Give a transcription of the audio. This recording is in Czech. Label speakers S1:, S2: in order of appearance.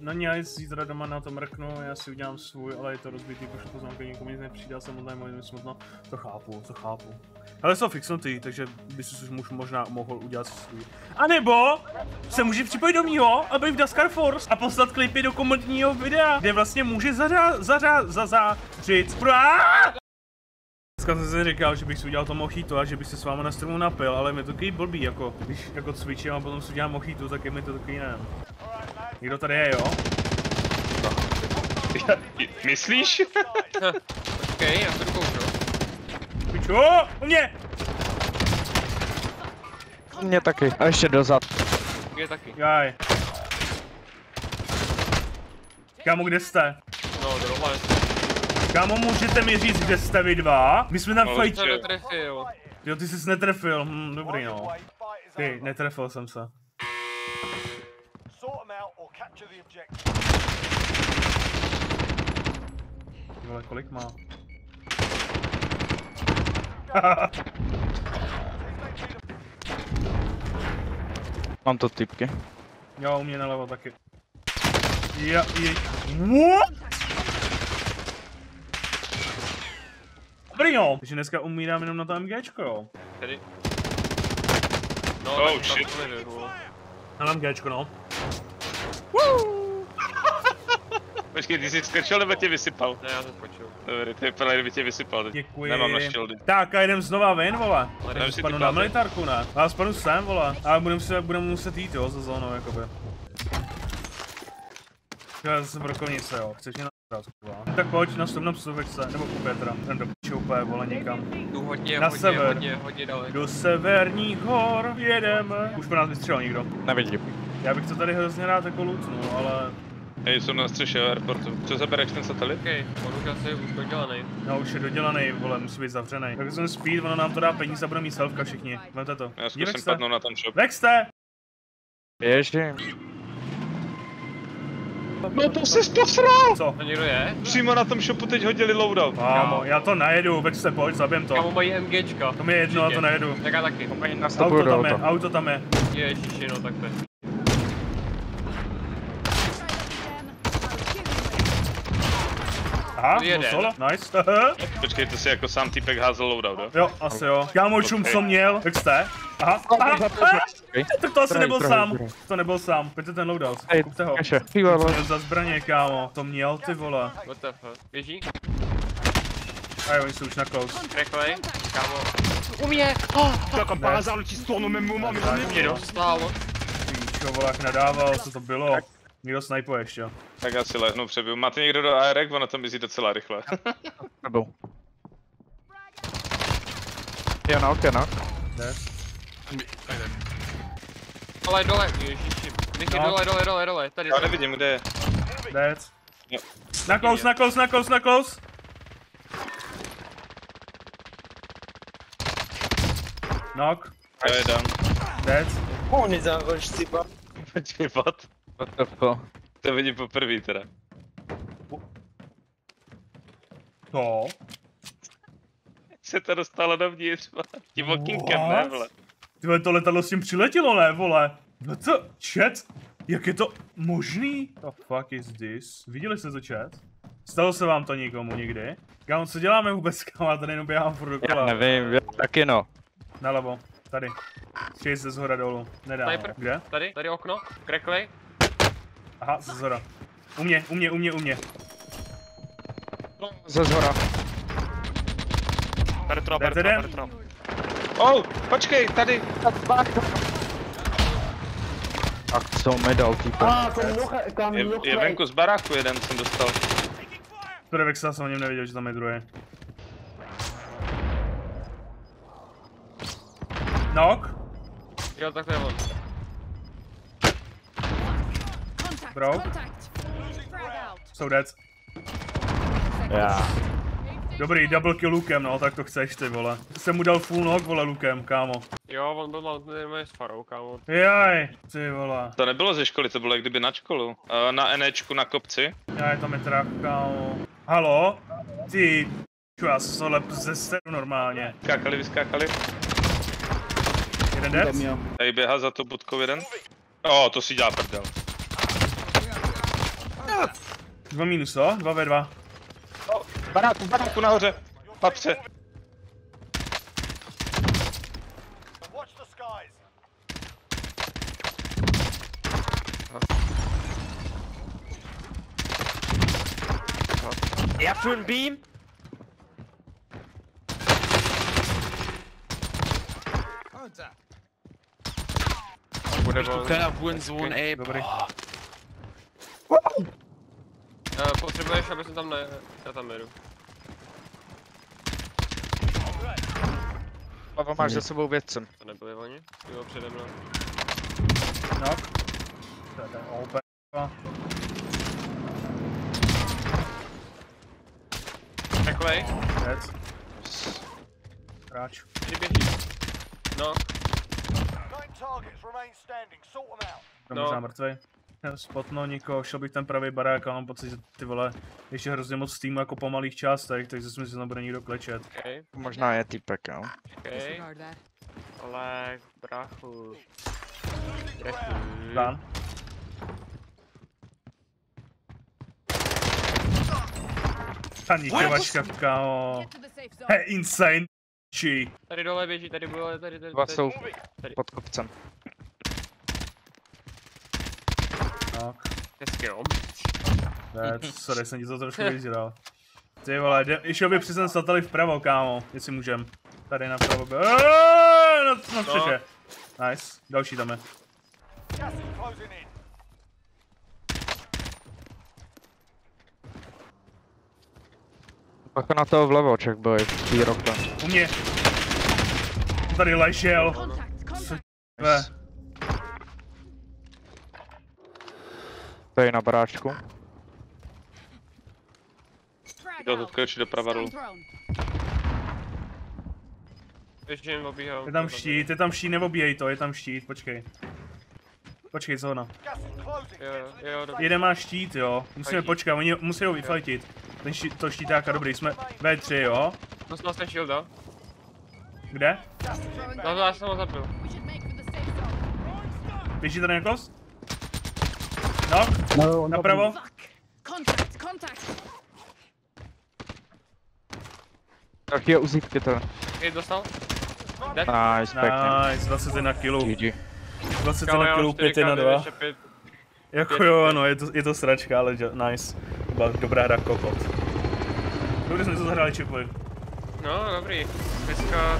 S1: No nic, zítra doma na to mrknu, já si udělám svůj, ale je to rozbitý, pošlu to známky, nikomu nic nepřijde, odnajem, mi smutno, to chápu, to chápu. Ale jsou fixnutý, takže by si už možná mohl udělat svůj. A nebo se může připojit do mýho a být v Daskar Force a poslat klipy do komentního videa, kde vlastně může zařá, zařá, zazářit. Dneska jsem si říkal, že bych si udělal to mochito a že bych se s váma na streamu napil, ale mi to takový blbý, jako když jako cvičím a potom si udělám mochito, tak je mi to takový nevím. Někdo tady je, jo?
S2: Myslíš?
S3: Okej, já to dokouknu.
S1: Pičo, u mě!
S4: Mě taky. A ještě dozad.
S3: Je taky.
S1: Jaj. Kámo, kde jste?
S3: No, dole.
S1: Kámo, můžete mi říct, kde jste vy dva? My jsme na.
S3: To netrefil.
S1: Jo, ty jsi netrefil, hm, dobrý no. Ty, netrefil jsem se. Vole, kolik má?
S4: Mám to typky.
S1: jo, u mě nalevo taky. Ja, je... What? Dobrý no. Takže dneska umírám jenom na to MGčko, jo.
S3: Tady. No,
S2: Oh,
S3: tak- tak
S2: shit.
S1: Na MGčko, no.
S2: Počkej, ty jsi skrčel nebo tě vysypal?
S3: Ne, já jsem skočil.
S2: Dobrý, to vypadá, kdyby tě vysypal. teď.
S1: Děkuji.
S2: Nemám na shieldy.
S1: Tak a jdem znova ven, vole.
S3: Ale
S1: Takže
S2: si
S1: spadnu
S2: ty
S1: na
S2: pláty.
S1: militárku, ne? Já spadnu sem, vole. A budeme se, budeme muset jít, jo, za zónou, jakoby. Já zase brokovnice, jo. Chceš mě na. Tak pojď, nastup na psovečce, nebo ku Petra. Jdem do piče úplně, vole, někam.
S3: Jdu hodně,
S1: Na
S3: hodně,
S1: sever.
S3: hodně, hodně daleko.
S1: Do severních hor jedeme. Už po nás vystřelil někdo.
S4: Nevidím.
S1: Já bych to tady hrozně rád jako lootnul, ale
S2: Hej, jsou na střeše airportu. Co zabereš ten satelit?
S3: Okej, on už asi už dodělaný.
S1: no už je dodělaný, vole, musí být zavřený. Tak jsem speed, ono nám to dá peníze a budeme mít selfka všichni. Vemte to.
S2: Já zkusím padnout na ten shop.
S1: Vexte!
S4: Běžím.
S2: No to jsi posral!
S1: Co?
S3: To někdo je?
S2: Přímo na tom shopu teď hodili loadout.
S1: Kámo, já to najedu, Vexte, pojď, zabijem to.
S3: Kámo mají MGčka.
S1: To mi je jedno, já to najedu.
S3: Tak já taky.
S1: Auto tam je, auto tam je.
S3: Ježiši, no tak to je.
S1: Aha,
S3: Jeden.
S1: no solo, nice.
S2: Počkej, to si jako sám týpek házel loadout, jo?
S1: jo, asi jo. Kámo, čum, co měl, jak jste? Aha, aha, aha, tak to asi nebyl sám. To nebyl sám, pojďte ten loadout,
S4: Hej,
S1: kupte ho.
S4: Ty vole.
S1: za zbraně, kámo, to měl, ty vole.
S3: What the fuck? Běží?
S1: A jo, oni jsou už na close.
S3: Rychlej. Kámo. U mě! Oh,
S5: Jako qui se tourne au même moment, mais j'en ai
S3: mě dostal.
S1: Píčo, vole, jak nadával, co to bylo. Někdo snajpuje ještě, jo.
S2: Tak já si lehnu přebiju. Máte někdo do ARek? Ono to mizí docela rychle.
S4: Nebyl. Je knock, je knock.
S1: Jde.
S3: Dole, dole, ježiši. Rychle,
S1: No.
S3: dole, dole, dole, dole. Tady
S2: Já nevidím, kde je.
S1: Dead.
S2: Jo.
S1: Na close, na close, na close, na close. Knock.
S2: To je down.
S1: Dead.
S2: Počkej, what?
S4: What the fuck?
S2: To vidím poprvé teda.
S1: To.
S2: Se to dostalo dovnitř, vole. Tím okýnkem, ne, vole.
S1: Ty vole, to letadlo s tím přiletělo, ne, vole? No to, chat? Jak je to možný? The fuck is this? Viděli jste to, chat? Stalo se vám to někomu někdy? Kámo, co děláme vůbec, kámo? Já tady jenom běhám furt
S4: Já
S1: dokola.
S4: nevím, já taky no.
S1: Nalevo. Tady. Chtěj se zhora dolů. Nedá. no.
S3: Sniper.
S1: Kde?
S3: Tady, tady okno. Kreklej.
S1: Aha, ze zhora. U mě, u mě, u mě, u mě.
S4: Ze zhora.
S5: Penetra,
S1: jdem?
S5: penetra.
S2: Oh, počkej, tady.
S4: A co mi dal typo?
S2: Je, je venku z baráku jeden jsem dostal.
S1: Tady Vexa jsem o něm nevěděl, že tam je druhý. Knock.
S3: Jo, tak to je on.
S1: Bro. Jsou dead.
S4: Já.
S1: Dobrý, double kill lukem, no, tak to chceš ty vole. Jsem mu dal full knock, vole, lukem, kámo.
S3: Jo, on byl mal s farou, kámo.
S1: Jaj, ty vole.
S2: To nebylo ze školy, to bylo jak kdyby na školu. Uh, na Enečku na kopci.
S1: Jaj, tam je trach, kámo. Halo? Ty, čo, já jsem to lep ze steru normálně.
S2: Skákali, vyskákali.
S1: Jeden dead?
S2: Tady běhá za to budkou jeden. O, oh, to si dělá prdel.
S1: Dva minus, to? Dva ve dva.
S2: V baráku, v baráku nahoře. Patře.
S6: Watch the skies.
S3: Já full beam. Bude volný.
S7: Kleiner Hurensohn, ey.
S1: Dobrý.
S3: Uh, potřebuješ, aby jsem tam ne... Já tam jedu.
S4: Pavo, máš za sebou vědcem.
S3: To nebyli oni? Jo, přede mnou.
S1: No. To je ten open.
S3: Takovej,
S1: Věc. Hráč.
S3: kdy běží. No, No.
S1: Spotno nikoho, šel bych ten pravý barák a mám pocit, že ty vole, ještě hrozně moc týmu jako po malých částech, takže si myslím, že tam bude někdo klečet.
S3: okej,
S4: Možná je typek, jo.
S3: okej.
S8: Disregard that.
S3: Ale, brachu. Brachu.
S1: Dan. Ta ničevačka, kámo.
S8: Get to the safe zone.
S1: He, insane. Či.
S3: Tady dole běží, tady dole, tady, tady,
S4: Dva
S3: tady.
S4: jsou
S3: Tady.
S4: pod kopcem.
S1: Tak,
S3: Hezky, jo.
S1: Ne, sorry, jsem ti to trošku vyzíral. Ty vole, jde, šel by přesně statali vpravo, kámo, jestli můžem. Tady napravo by... Aaaa, Na, na střeše. Nice, další tam je.
S4: Pak na toho vlevo, ček byl, roka.
S1: U mě. Tady ležel.
S8: Contact.
S1: Ve.
S4: Tady na baráčku.
S8: Out.
S2: odskočit doprava dolů.
S3: Běžím, obíhám.
S1: Je tam štít, je tam štít, neobíjej to, je tam štít, počkej. Počkej,
S6: closing.
S3: Jo, jo, dobrý.
S1: Jeden má štít, jo. Musíme
S3: Fajtí.
S1: počkat, oni musí ho vyfajtit. Ten štít, to štítáka, dobrý, jsme V3, jo.
S3: Dostal jsem shielda.
S1: Kde?
S3: No, to já jsem ho zabil.
S1: Běží tady někos? No, napravo.
S8: Fuck. Contact,
S4: Tak je uzítky to.
S3: Hej, dostal? Dead?
S4: Nice, pěkně.
S1: Nice, 21 kg.
S4: GG.
S1: 21 kg, 5 na 2. Jako jo, no, je to, je to sračka, ale jo, nice. Byla dobrá hra kokot. Dobře jsme to zahráli čipuj.
S3: No, dobrý. Dneska...